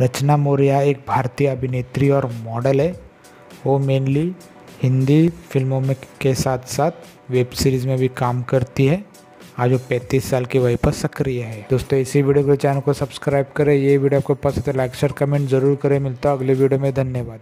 रचना मौर्य एक भारतीय अभिनेत्री और मॉडल है। वो मेनली हिंदी फ़िल्मों में के साथ साथ वेब सीरीज़ में भी काम करती है। आज वो पैंतीस साल की वही पर सक्रिय है। दोस्तों, इसी वीडियो के चैनल को सब्सक्राइब करें। ये वीडियो आपको पसंद है तो लाइक शेयर कमेंट ज़रूर करें। मिलता है अगले वीडियो में। धन्यवाद।